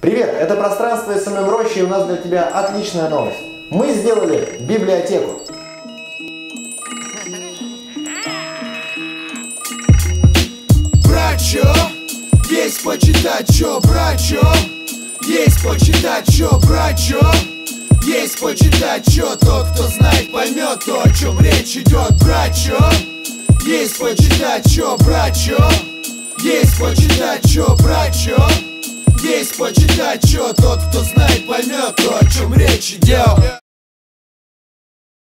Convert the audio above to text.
Привет, это пространство SMM Рощи, и у нас для тебя отличная новость. Мы сделали библиотеку. Брать чё? Есть почитать чё, брать чё? Есть почитать чё, брать чё? Есть почитать чё, тот, кто знает, поймет то, о чем речь идет, брать чё? Есть почитать чё, брать чё? Есть почитать чё? Есть почитать чё, тот, кто знает, поймет то, о чем речь идет.